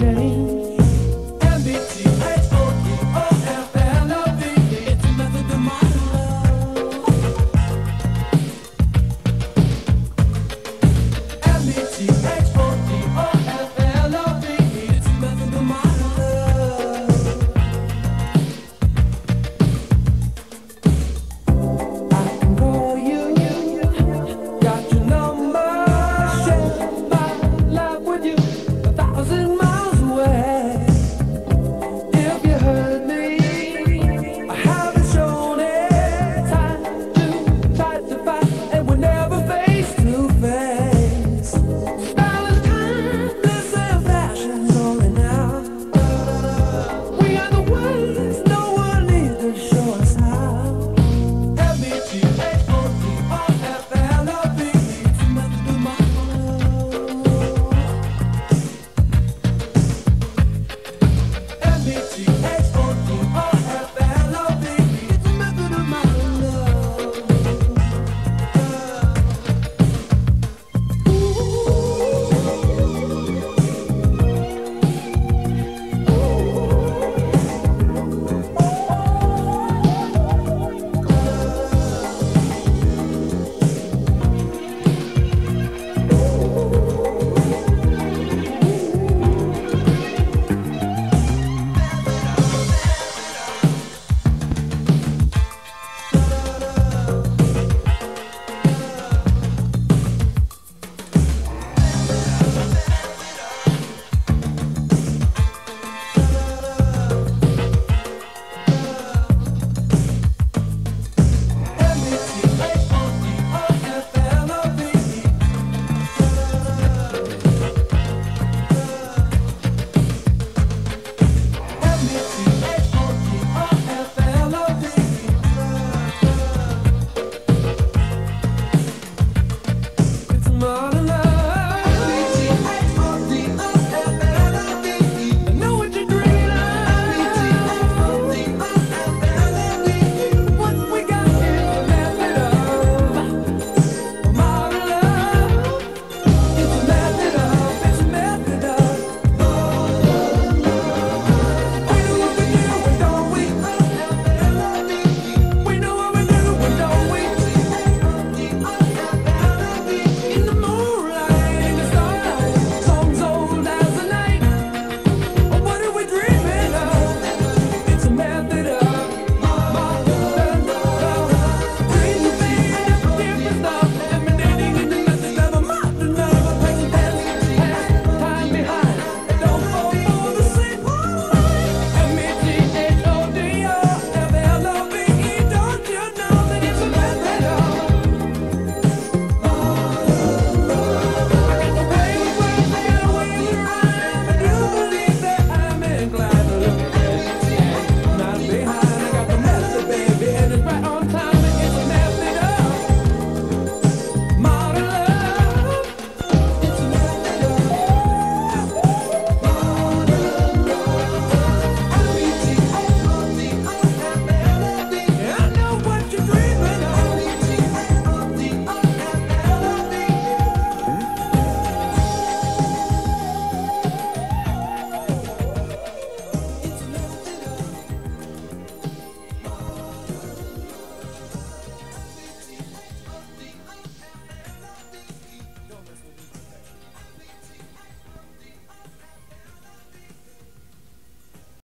change.